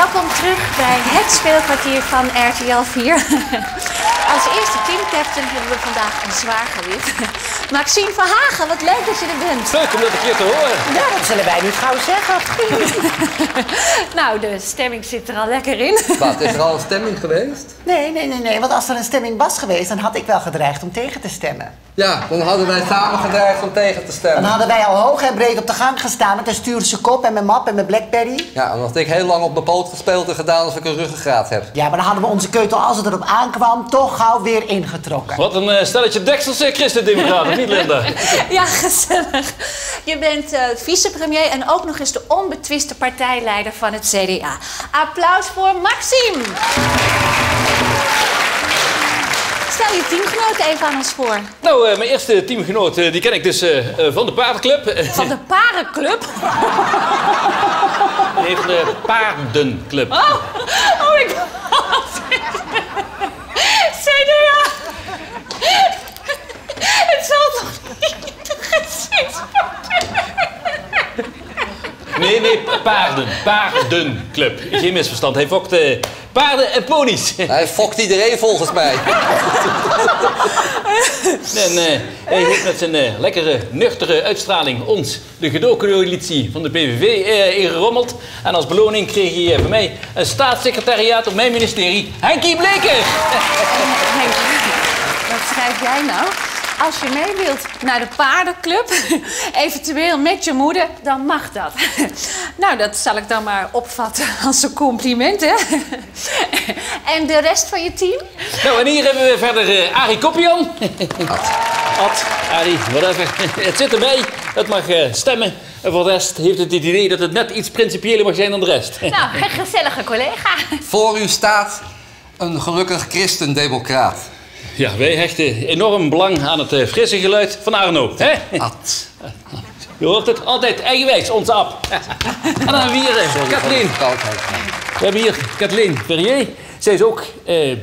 Welkom terug bij het speelkwartier van RTL 4. Als eerste teamcaptain hebben we vandaag een zwaar gelid. Maxime van Hagen, wat leuk dat je er bent. Leuk om dat een keer te horen. Ja, dat zullen wij nu gauw zeggen. Nou, de stemming zit er al lekker in. Wat, is er al een stemming geweest? Nee, nee, nee, nee. Want als er een stemming was geweest, dan had ik wel gedreigd om tegen te stemmen. Ja, dan hadden wij samen gedreigd om tegen te Dan stemmen. hadden wij al hoog en breed op de gang gestaan met een Stuurse kop en mijn map en mijn Blackberry. Ja, en had ik heel lang op mijn poot gespeeld en gedaan alsof ik een ruggengraat heb. Ja, maar dan hadden we onze keutel, als het erop aankwam, toch gauw weer ingetrokken. Wat een eh, stelletje deksels, eh, christendemocraten, niet Linda? Ja, gezellig. Je bent eh, vicepremier en ook nog eens de onbetwiste partijleider van het CDA. Applaus voor Maxime. Stel je teamgenoot even aan ons voor. Nou, eh, mijn eerste teamgenoot, eh, die ken ik dus eh, van de paardenclub. Van de Parenclub. Nee, van de paardenclub. Oh, oh ik... CDA. Het zal toch niet de Nee, nee, pa- paarden. Paardenclub. Geen misverstand. Hij fokt paarden en ponies. Hij fokt iedereen volgens mij. En hij heeft met zijn eh, lekkere, nuchtere uitstraling ons, de gedoogcoalitie van de PVV, eh, ingerommeld. En als beloning kreeg hij eh, van mij een staatssecretariaat op mijn ministerie, Henkie Bleker. Henk, wat schrijf jij nou? Als je mee wilt naar de paardenclub, eventueel met je moeder, dan mag dat. Nou, dat zal ik dan maar opvatten als een compliment, hè? En de rest van je team? Nou, en hier hebben we verder eh, Arie Koppian. Ad, Arie, whatever. Het zit erbij. Het mag eh, stemmen. En voor de rest heeft het het idee dat het net iets principieler mag zijn dan de rest. Nou, een gezellige collega. Voor u staat een gelukkig christendemocraat. Ja, wij hechten enorm belang aan het eh, frisse geluid van Arno. Hè? Ad. Je hoort het altijd eigenwijs, onze app. En dan hebben we hier eh, Kathleen. We hebben hier Kathleen Verrier. Zij is ook eh,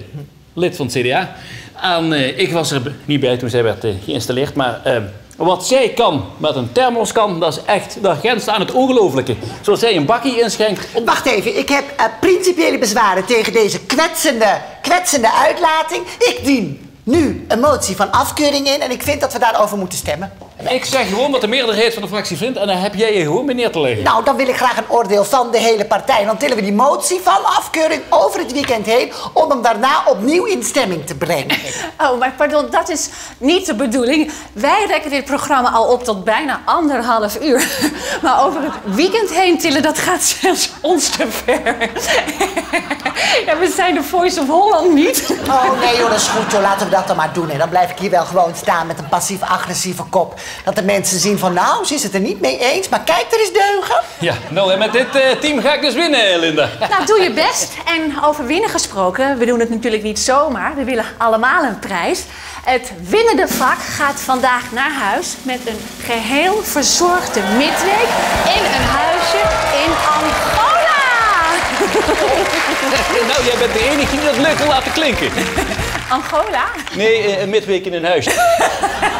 lid van het CDA. En eh, ik was er niet bij toen zij werd eh, geïnstalleerd. Maar eh, wat zij kan met een thermoskan, dat is echt, dat grenst aan het ongelooflijke. Zoals zij een bakkie inschenkt. op- Wacht even, ik heb eh, principiële bezwaren tegen deze kwetsende, kwetsende uitlating. Ik dien nu een motie van afkeuring in en ik vind dat we daarover moeten stemmen. Ik zeg gewoon wat de meerderheid van de fractie vindt. En dan heb jij je gewoon mee neer te leggen. Nou, dan wil ik graag een oordeel van de hele partij. Dan tillen we die motie van afkeuring over het weekend heen... om hem daarna opnieuw in stemming te brengen. Oh, maar pardon, dat is niet de bedoeling. Wij rekken dit programma al op tot bijna anderhalf uur. Maar over het weekend heen tillen, dat gaat zelfs ons te ver. Ja, we zijn de Voice of Holland niet. Oh nee joh, dat is goed joh. Laten we dat dan maar doen. En dan blijf ik hier wel gewoon staan met een passief-agressieve kop. Dat de mensen zien van nou, ze is het er niet mee eens. Maar kijk, er is deugen. Ja, nou en met dit eh, team ga ik dus winnen, Linda. Nou, doe je best. En over winnen gesproken, we doen het natuurlijk niet zomaar. We willen allemaal een prijs. Het winnende vak gaat vandaag naar huis met een geheel verzorgde midweek in een huisje in Angola. Nou, jij bent de enige die dat leuk wil laten klinken. Angola? Nee, eh, een midweek in een huisje.